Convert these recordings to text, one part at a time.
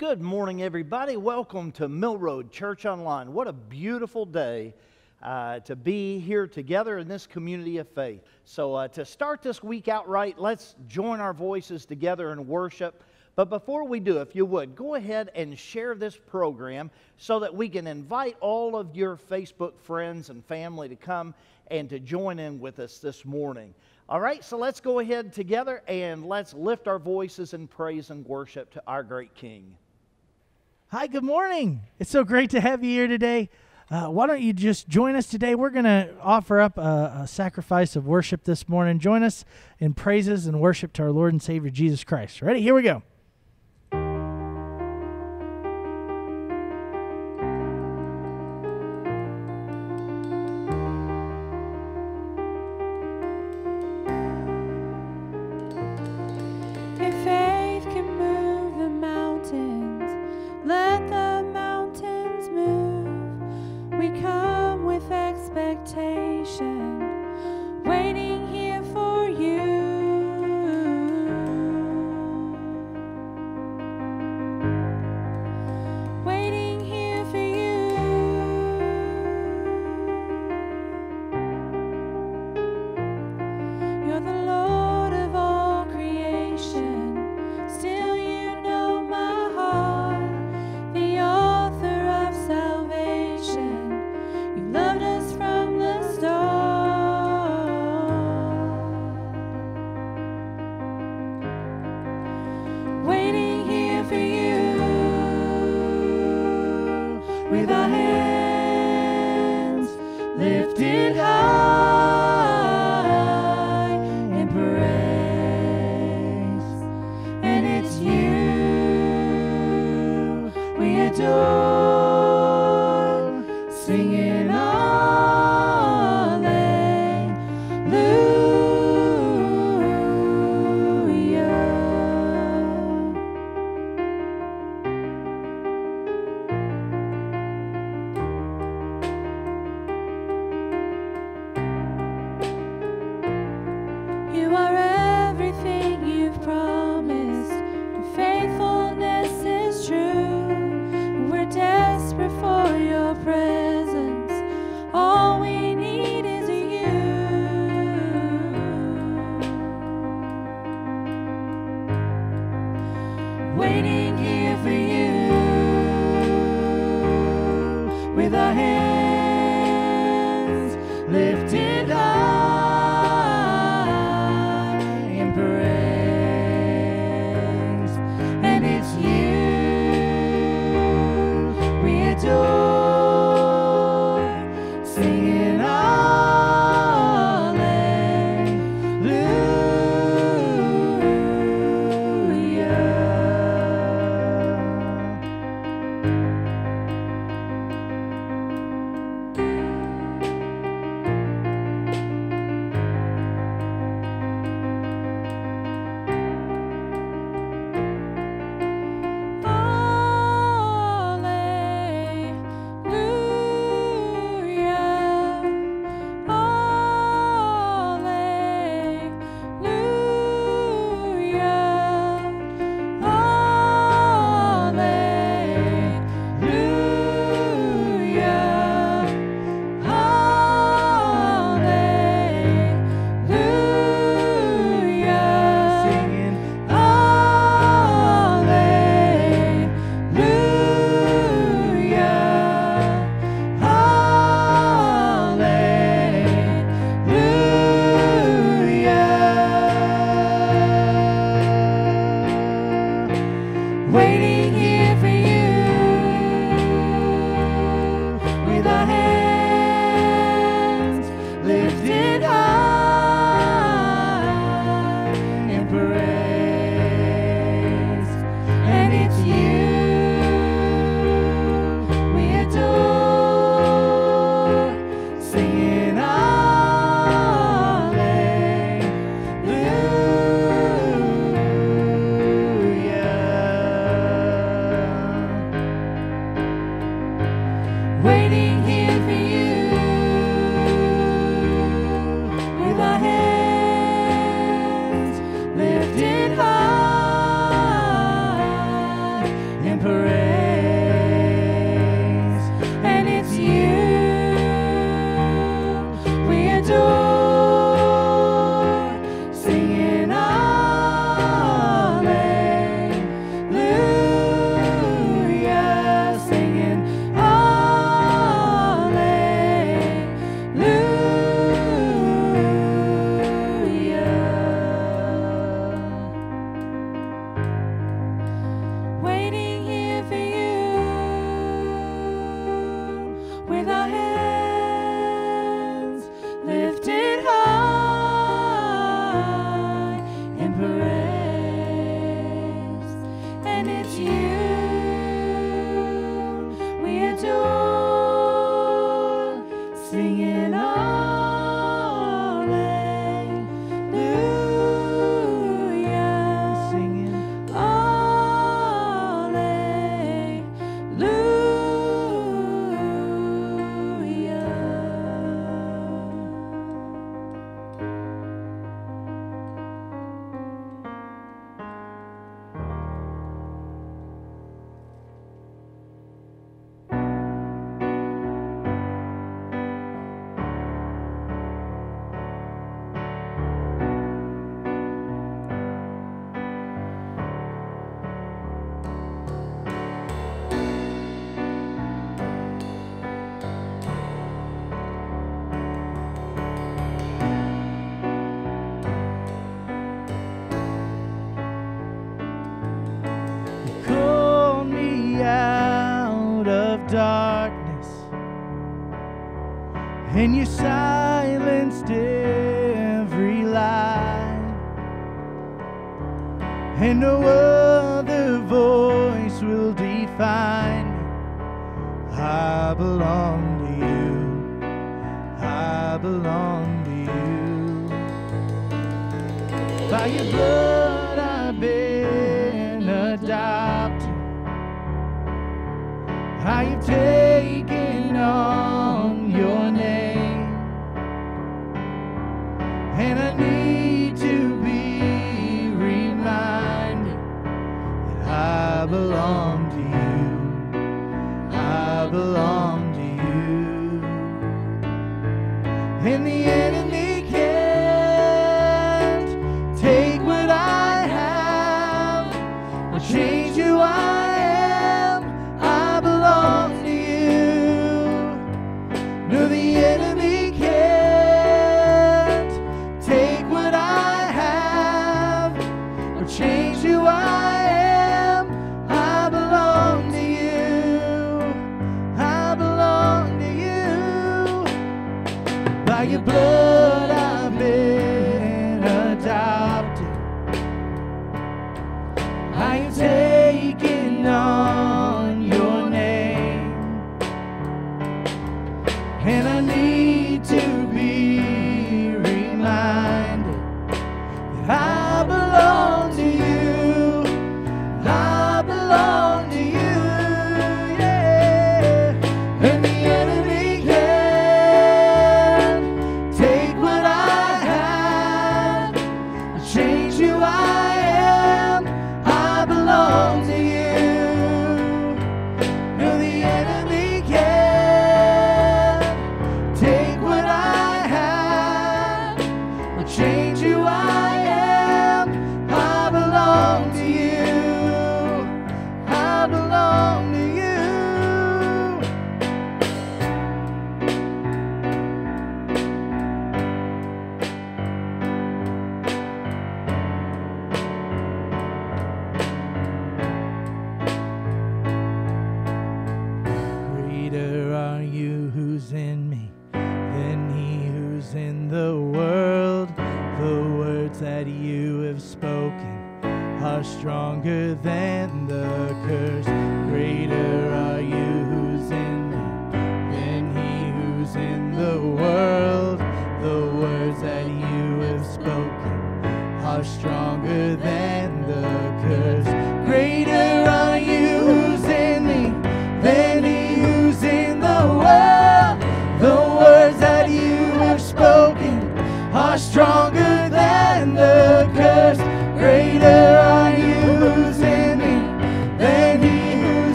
Good morning, everybody. Welcome to Mill Road Church Online. What a beautiful day uh, to be here together in this community of faith. So, uh, to start this week out right, let's join our voices together in worship. But before we do, if you would, go ahead and share this program so that we can invite all of your Facebook friends and family to come and to join in with us this morning. All right, so let's go ahead together and let's lift our voices in praise and worship to our great King. Hi, good morning. It's so great to have you here today. Uh, why don't you just join us today? We're going to offer up a, a, sacrifice of worship this morning. Join us in praises and worship to our Lord and Savior Jesus Christ. Ready? Here we go.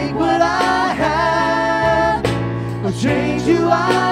Take what I have. Or change who I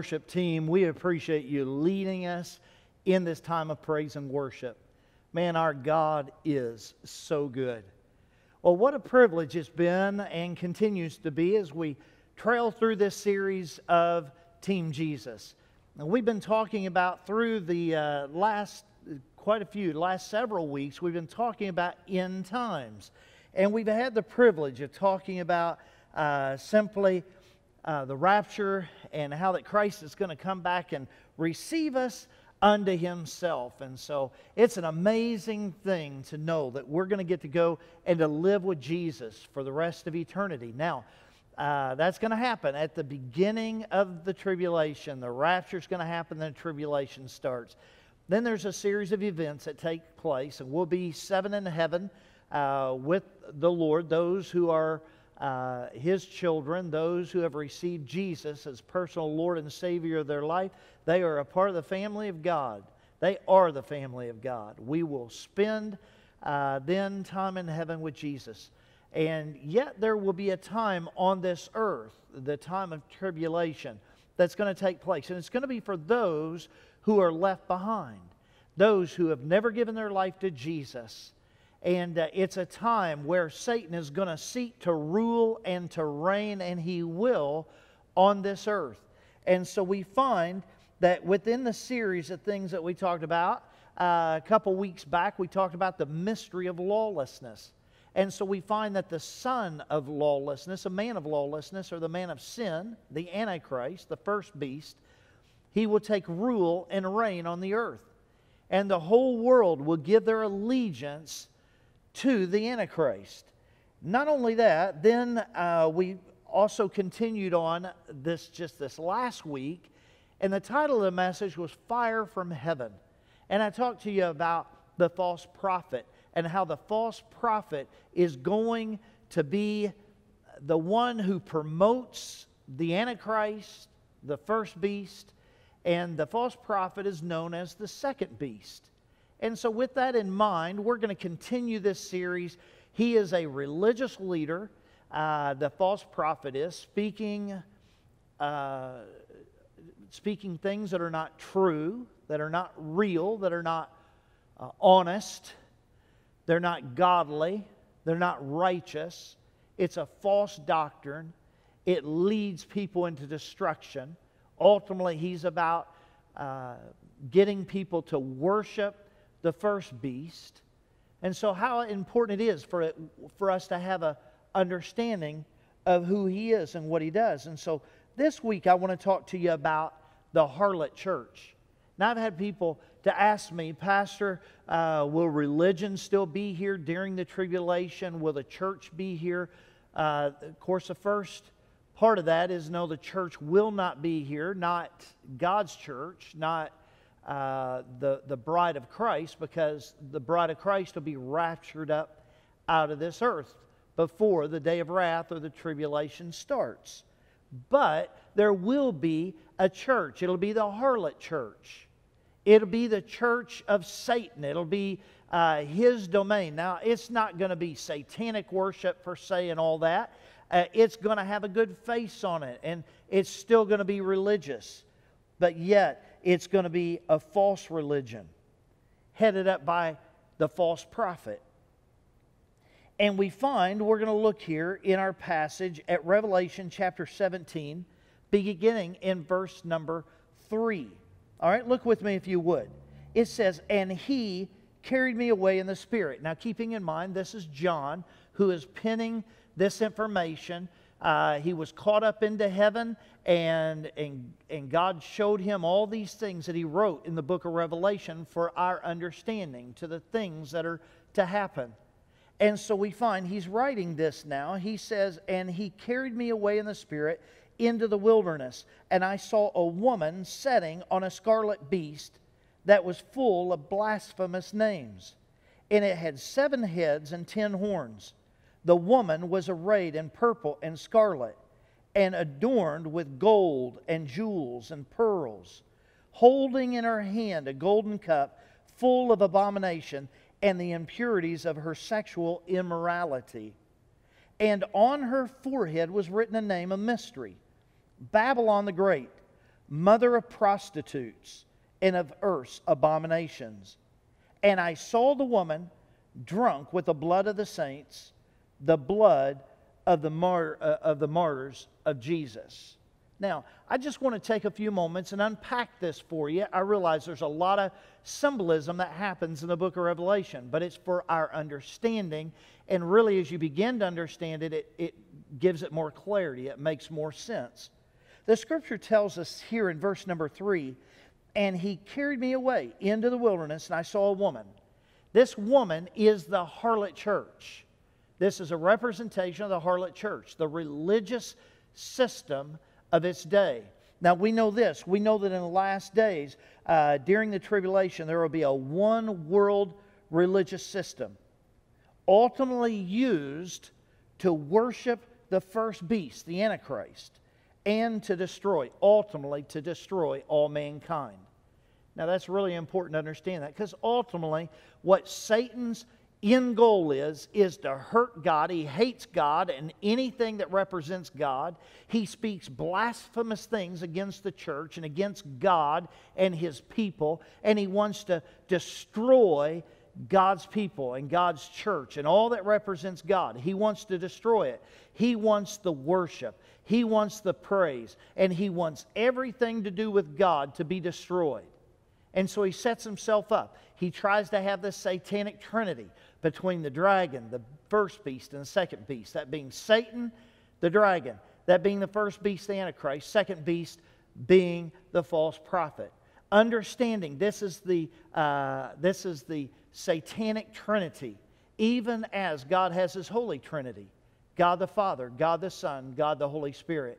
worship team. We appreciate you leading us in this time of praise and worship. Man, our God is so good. Well, what a privilege it's been and continues to be as we trail through this series of Team Jesus. Now, we've been talking about through the uh, last, quite a few, last several weeks, we've been talking about end times. And we've had the privilege of talking about uh, simply uh, the rapture and how that Christ is going to come back and receive us unto himself. And so it's an amazing thing to know that we're going to get to go and to live with Jesus for the rest of eternity. Now, uh, that's going to happen at the beginning of the tribulation. The rapture is going to happen, then the tribulation starts. Then there's a series of events that take place, and we'll be seven in heaven uh, with the Lord, those who are uh, His children, those who have received Jesus as personal Lord and Savior of their life. They are a part of the family of God. They are the family of God. We will spend uh, then time in heaven with Jesus. And yet there will be a time on this earth, the time of tribulation, that's going to take place. And it's going to be for those who are left behind, those who have never given their life to Jesus. And uh, it's a time where Satan is going to seek to rule and to reign, and he will on this earth. And so we find that within the series of things that we talked about, uh, a couple weeks back, we talked about the mystery of lawlessness. And so we find that the son of lawlessness, a man of lawlessness, or the man of sin, the Antichrist, the first beast, he will take rule and reign on the earth. And the whole world will give their allegiance to the Antichrist. Not only that, then uh, we also continued on this just this last week, and the title of the message was Fire from Heaven. And I talked to you about the false prophet and how the false prophet is going to be the one who promotes the Antichrist, the first beast, and the false prophet is known as the second beast. And so, with that in mind, we're going to continue this series. He is a religious leader, uh, the false prophet is, speaking, uh, speaking things that are not true, that are not real, that are not uh, honest, they're not godly, they're not righteous. It's a false doctrine. It leads people into destruction. Ultimately, he's about uh, getting people to worship the first beast. And so, how important it is for, it, for us to have a understanding of who he is and what he does. And so, this week I want to talk to you about the harlot church. Now, I've had people to ask me, Pastor, uh, will religion still be here during the tribulation? Will the church be here? Uh, of course, the first part of that is no, the church will not be here, not God's church, not uh, the, the bride of Christ, because the bride of Christ will be raptured up out of this earth before the day of wrath or the tribulation starts. But there will be a church. It'll be the harlot church. It'll be the church of Satan. It'll be uh, his domain. Now, it's not going to be satanic worship per se and all that. Uh, it's going to have a good face on it, and it's still going to be religious. But yet, it's going to be a false religion headed up by the false prophet. And we find, we're going to look here in our passage at Revelation chapter 17, beginning in verse number 3. All right, look with me if you would. It says, And he carried me away in the Spirit. Now, keeping in mind, this is John who is penning this information. Uh, he was caught up into heaven, and, and, and God showed him all these things that he wrote in the book of Revelation for our understanding to the things that are to happen. And so we find he's writing this now. He says, And he carried me away in the Spirit into the wilderness, and I saw a woman setting on a scarlet beast that was full of blasphemous names. And it had seven heads and ten horns. The woman was arrayed in purple and scarlet, and adorned with gold and jewels and pearls, holding in her hand a golden cup full of abomination and the impurities of her sexual immorality. And on her forehead was written a name of mystery Babylon the Great, mother of prostitutes and of earth's abominations. And I saw the woman drunk with the blood of the saints, the blood of the, mar- uh, of the martyrs of Jesus. Now, I just want to take a few moments and unpack this for you. I realize there's a lot of symbolism that happens in the book of Revelation, but it's for our understanding. And really, as you begin to understand it, it, it gives it more clarity, it makes more sense. The scripture tells us here in verse number three, and he carried me away into the wilderness, and I saw a woman. This woman is the harlot church. This is a representation of the harlot church, the religious system of its day. Now, we know this. We know that in the last days, uh, during the tribulation, there will be a one world religious system, ultimately used to worship the first beast, the Antichrist, and to destroy, ultimately, to destroy all mankind. Now, that's really important to understand that because ultimately, what Satan's end goal is is to hurt God. He hates God and anything that represents God. He speaks blasphemous things against the church and against God and his people and he wants to destroy God's people and God's church and all that represents God. He wants to destroy it. He wants the worship. He wants the praise and he wants everything to do with God to be destroyed. And so he sets himself up. He tries to have this satanic trinity between the dragon, the first beast, and the second beast. That being Satan, the dragon. That being the first beast, the Antichrist. Second beast being the false prophet. Understanding this is the, uh, this is the satanic trinity, even as God has his holy trinity God the Father, God the Son, God the Holy Spirit.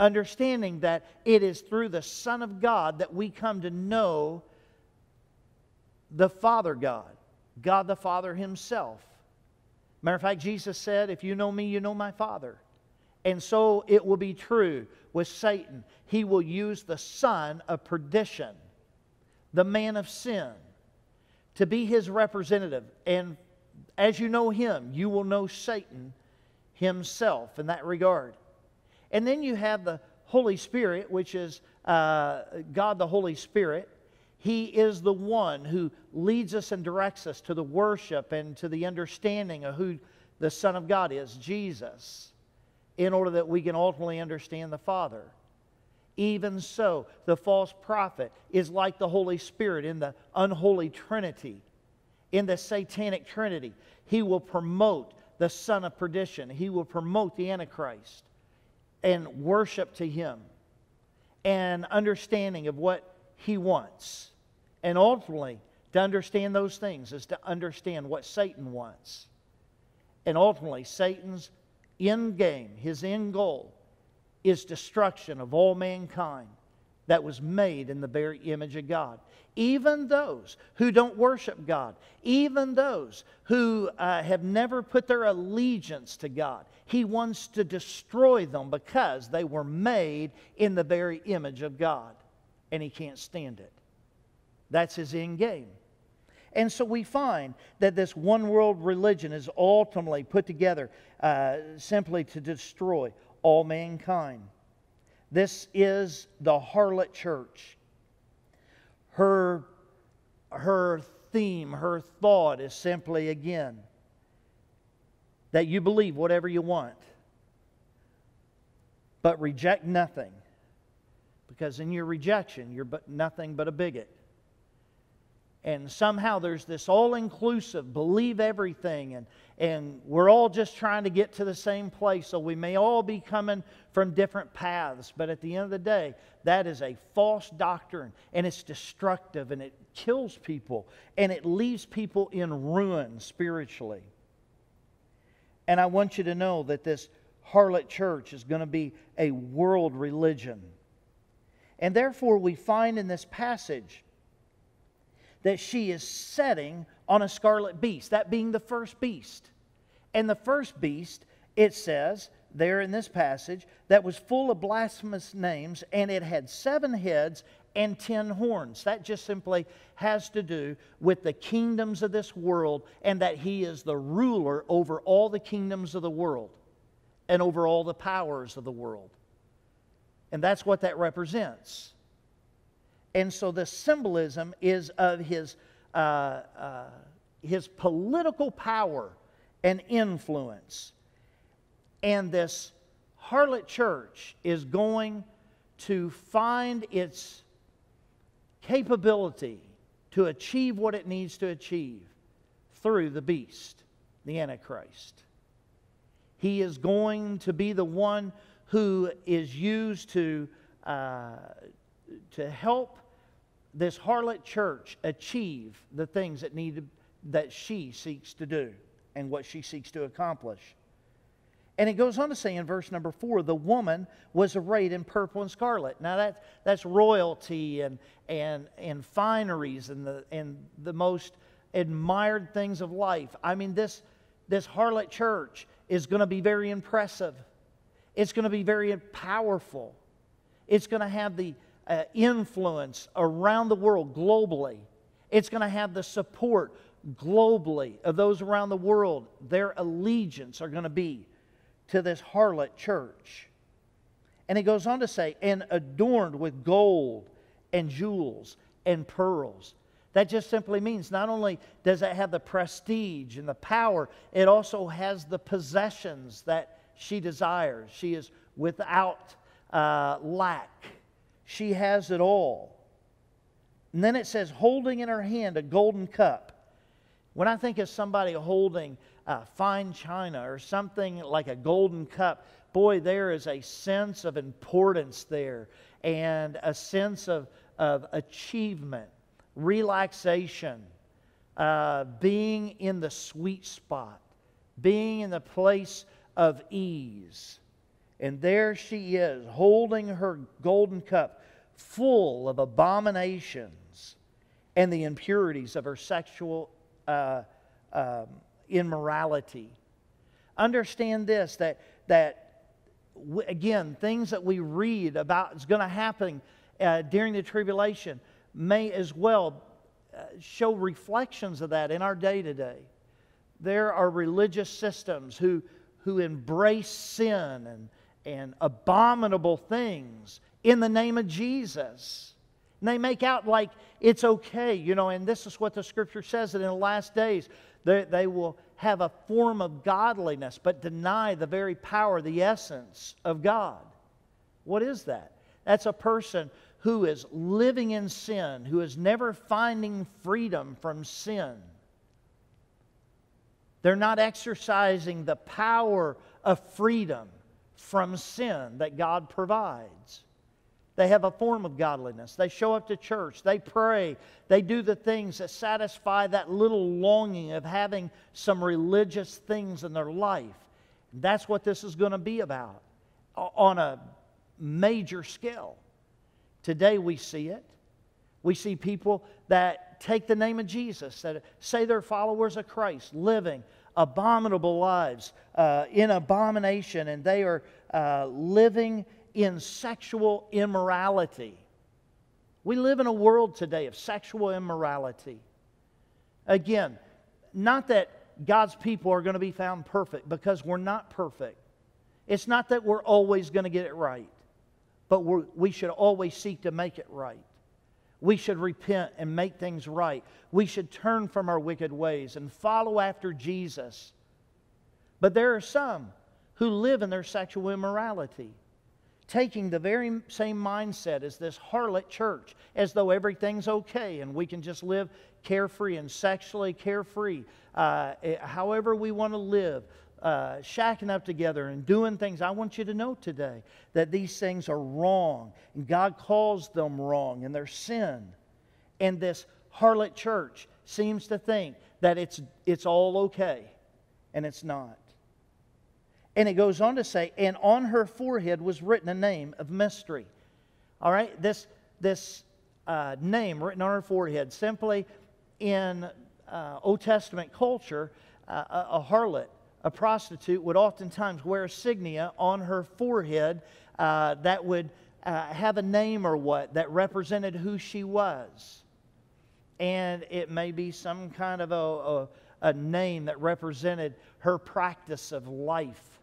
Understanding that it is through the Son of God that we come to know the Father God. God the Father Himself. Matter of fact, Jesus said, If you know me, you know my Father. And so it will be true with Satan. He will use the son of perdition, the man of sin, to be his representative. And as you know him, you will know Satan himself in that regard. And then you have the Holy Spirit, which is uh, God the Holy Spirit, he is the one who leads us and directs us to the worship and to the understanding of who the Son of God is, Jesus, in order that we can ultimately understand the Father. Even so, the false prophet is like the Holy Spirit in the unholy Trinity, in the satanic Trinity. He will promote the son of perdition, he will promote the Antichrist and worship to him and understanding of what he wants. And ultimately, to understand those things is to understand what Satan wants. And ultimately, Satan's end game, his end goal, is destruction of all mankind that was made in the very image of God. Even those who don't worship God, even those who uh, have never put their allegiance to God, He wants to destroy them because they were made in the very image of God. And He can't stand it. That's His end game. And so we find that this one world religion is ultimately put together uh, simply to destroy all mankind. This is the harlot church her, her theme, her thought is simply again that you believe whatever you want, but reject nothing. Because in your rejection, you're but nothing but a bigot. And somehow there's this all inclusive, believe everything, and, and we're all just trying to get to the same place. So we may all be coming from different paths, but at the end of the day, that is a false doctrine, and it's destructive, and it kills people, and it leaves people in ruin spiritually. And I want you to know that this harlot church is going to be a world religion. And therefore, we find in this passage that she is setting on a scarlet beast, that being the first beast. And the first beast, it says there in this passage, that was full of blasphemous names, and it had seven heads and ten horns. That just simply has to do with the kingdoms of this world and that he is the ruler over all the kingdoms of the world and over all the powers of the world. And that's what that represents. And so the symbolism is of his, uh, uh, his political power and influence. And this harlot church is going to find its capability to achieve what it needs to achieve through the beast, the Antichrist. He is going to be the one who is used to, uh, to help this harlot church achieve the things that need that she seeks to do and what she seeks to accomplish. And it goes on to say in verse number four, the woman was arrayed in purple and scarlet. Now that, that's royalty and, and, and fineries and the, and the most admired things of life. I mean, this, this harlot church is going to be very impressive. It's going to be very powerful. It's going to have the uh, influence around the world globally. It's going to have the support globally of those around the world. Their allegiance are going to be to this harlot church. And he goes on to say, and adorned with gold and jewels and pearls. That just simply means not only does it have the prestige and the power, it also has the possessions that she desires. She is without uh, lack, she has it all. And then it says, holding in her hand a golden cup. When I think of somebody holding uh, fine china or something like a golden cup, boy, there is a sense of importance there and a sense of, of achievement, relaxation, uh, being in the sweet spot, being in the place of ease. And there she is, holding her golden cup full of abominations and the impurities of her sexual uh, um, immorality. Understand this that, that again, things that we read about is going to happen uh, during the tribulation may as well uh, show reflections of that in our day to day. There are religious systems who, who embrace sin and, and abominable things in the name of Jesus. And they make out like it's okay, you know, and this is what the scripture says that in the last days they, they will have a form of godliness but deny the very power, the essence of God. What is that? That's a person who is living in sin, who is never finding freedom from sin. They're not exercising the power of freedom from sin that God provides. They have a form of godliness. They show up to church. They pray. They do the things that satisfy that little longing of having some religious things in their life. That's what this is going to be about on a major scale. Today we see it. We see people that take the name of Jesus, that say they're followers of Christ, living abominable lives uh, in abomination, and they are uh, living in sexual immorality. We live in a world today of sexual immorality. Again, not that God's people are going to be found perfect because we're not perfect. It's not that we're always going to get it right, but we should always seek to make it right. We should repent and make things right. We should turn from our wicked ways and follow after Jesus. But there are some who live in their sexual immorality, taking the very same mindset as this harlot church, as though everything's okay and we can just live carefree and sexually carefree, uh, eh, however we want to live, uh, shacking up together and doing things. I want you to know today that these things are wrong, and God calls them wrong, and they're sin. And this harlot church seems to think that it's, it's all okay, and it's not. And it goes on to say, and on her forehead was written a name of mystery. All right, this, this uh, name written on her forehead simply in uh, Old Testament culture, uh, a, a harlot a prostitute would oftentimes wear a signia on her forehead uh, that would uh, have a name or what that represented who she was. And it may be some kind of a, a, a name that represented her practice of life.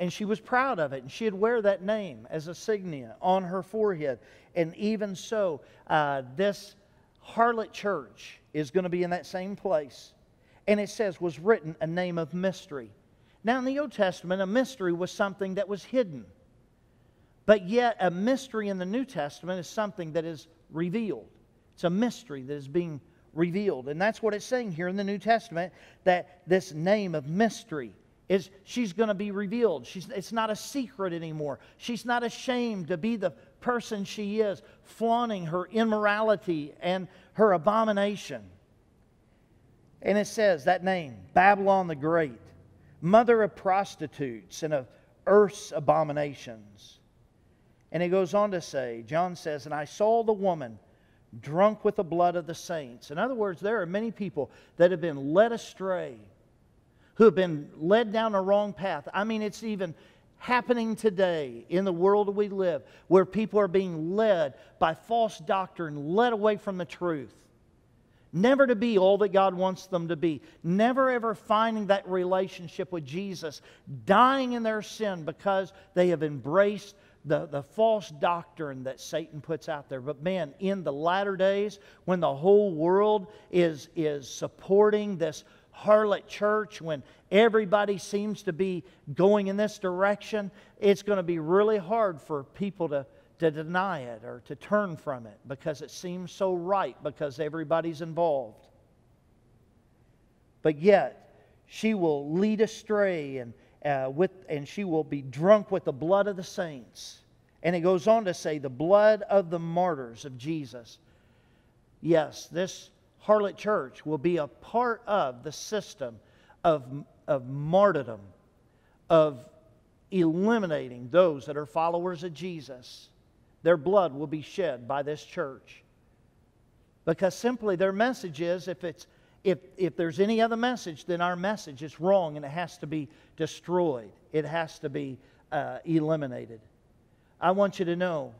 And she was proud of it, and she'd wear that name as a signia on her forehead. And even so, uh, this harlot church is going to be in that same place and it says was written a name of mystery. Now, in the Old Testament, a mystery was something that was hidden. But yet, a mystery in the New Testament is something that is revealed. It's a mystery that is being revealed. And that's what it's saying here in the New Testament that this name of mystery is she's going to be revealed. She's, it's not a secret anymore. She's not ashamed to be the person she is, flaunting her immorality and her abomination. And it says that name, Babylon the Great, mother of prostitutes and of earth's abominations. And he goes on to say, John says, And I saw the woman drunk with the blood of the saints. In other words, there are many people that have been led astray, who have been led down a wrong path. I mean, it's even happening today in the world we live where people are being led by false doctrine, led away from the truth never to be all that God wants them to be, never ever finding that relationship with Jesus, dying in their sin because they have embraced the, the false doctrine that Satan puts out there. But man, in the latter days, when the whole world is, is supporting this harlot church, when everybody seems to be going in this direction, it's going to be really hard for people to to deny it or to turn from it because it seems so right because everybody's involved. But yet, she will lead astray and, uh, with, and she will be drunk with the blood of the saints. And it goes on to say, the blood of the martyrs of Jesus. Yes, this harlot church will be a part of the system of, of martyrdom, of eliminating those that are followers of Jesus their blood will be shed by this church. Because simply their message is if, it's, if, if there's any other message, then our message is wrong and it has to be destroyed, it has to be uh, eliminated. I want you to know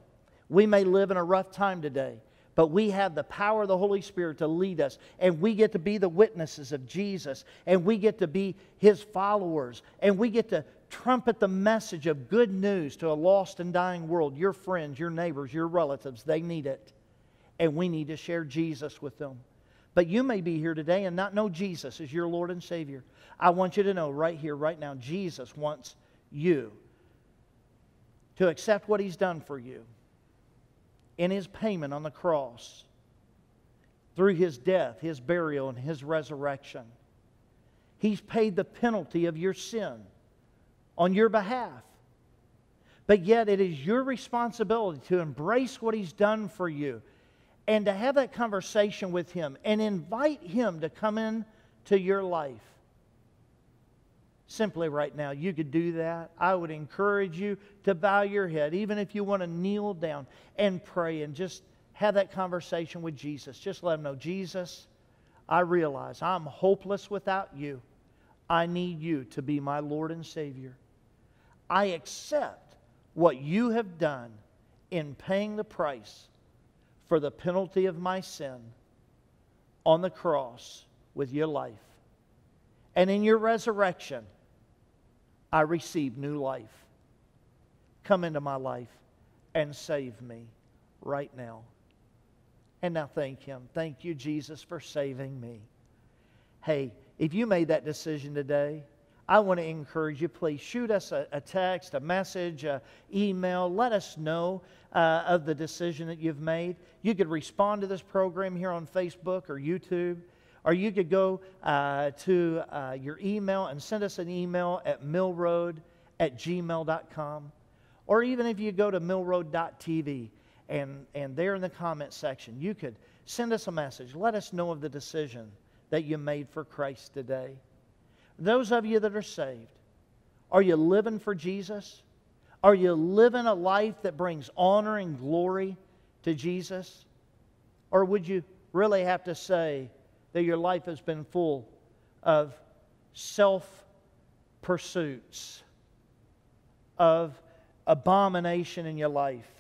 we may live in a rough time today, but we have the power of the Holy Spirit to lead us, and we get to be the witnesses of Jesus, and we get to be his followers, and we get to trumpet the message of good news to a lost and dying world. Your friends, your neighbors, your relatives, they need it. And we need to share Jesus with them. But you may be here today and not know Jesus as your Lord and Savior. I want you to know right here, right now, Jesus wants you to accept what He's done for you in His payment on the cross through His death, His burial, and His resurrection. He's paid the penalty of your sin on your behalf. But yet, it is your responsibility to embrace what He's done for you and to have that conversation with Him and invite Him to come in to your life. simply right now, you could do that. I would encourage you to bow your head, even if you want to kneel down and pray and just have that conversation with Jesus. Just let him know, Jesus, I realize I'm hopeless without you. I need you to be my Lord and Savior. I accept what you have done in paying the price for the penalty of my sin on the cross with your life. And in your resurrection, I receive new life. Come into my life and save me right now. And now thank Him. Thank you, Jesus, for saving me. Hey, if you made that decision today, I want to encourage you, please shoot us a, a text, a message, an email. Let us know uh, of the decision that you've made. You could respond to this program here on Facebook or YouTube, or you could go uh, to uh, your email and send us an email at millroad at gmail.com. Or even if you go to millroad.tv and, and there in the comment section, you could send us a message. Let us know of the decision that you made for Christ today. Those of you that are saved, are you living for Jesus? Are you living a life that brings honor and glory to Jesus? Or would you really have to say that your life has been full of self pursuits, of abomination in your life,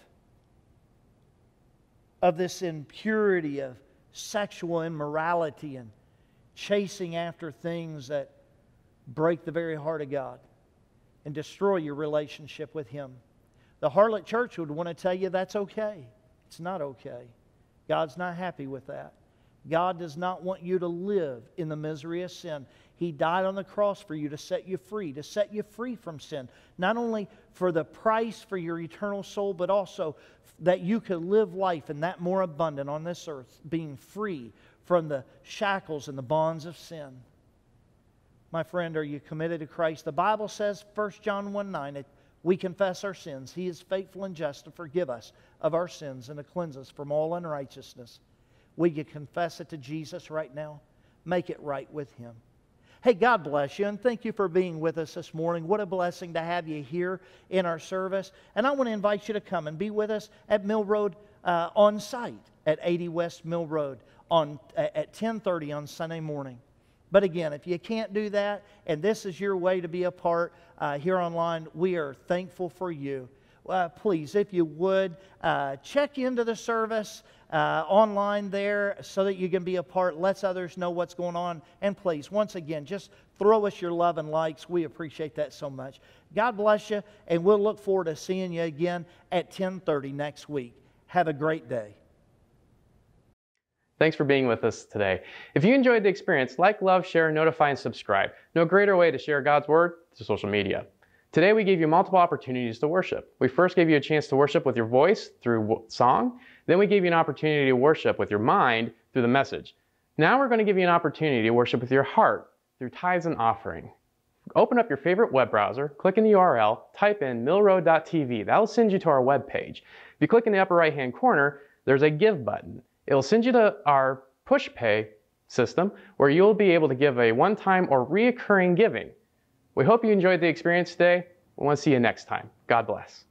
of this impurity of sexual immorality and chasing after things that break the very heart of God and destroy your relationship with Him. The harlot church would want to tell you that's okay. It's not okay. God's not happy with that. God does not want you to live in the misery of sin. He died on the cross for you to set you free, to set you free from sin. Not only for the price for your eternal soul, but also that you could live life in that more abundant on this earth, being free from the shackles and the bonds of sin. My friend, are you committed to Christ? The Bible says, 1 John 1 9, we confess our sins. He is faithful and just to forgive us of our sins and to cleanse us from all unrighteousness. Will you confess it to Jesus right now? Make it right with Him. Hey, God bless you, and thank you for being with us this morning. What a blessing to have you here in our service. And I want to invite you to come and be with us at Mill Road uh, on site at 80 West Mill Road on, at 1030 on Sunday morning. But again, if you can't do that and this is your way to be a part uh, here online, we are thankful for you. Uh, please, if you would, uh, check into the service uh, online there so that you can be a part, lets others know what's going on. And please, once again, just throw us your love and likes. We appreciate that so much. God bless you, and we'll look forward to seeing you again at 1030 next week. Have a great day. Thanks for being with us today. If you enjoyed the experience, like, love, share, notify, and subscribe. No greater way to share God's Word to social media. Today we gave you multiple opportunities to worship. We first gave you a chance to worship with your voice through song. Then we gave you an opportunity to worship with your mind through the message. Now we're going to give you an opportunity to worship with your heart through tithes and offering. Open up your favorite web browser, click in the URL, type in millroad.tv. That'll send you to our web page. If you click in the upper right hand corner, there's a give button. It'll send you to our PushPay system where you'll be able to give a one-time or reoccurring giving. We hope you enjoyed the experience today. We want to see you next time. God bless.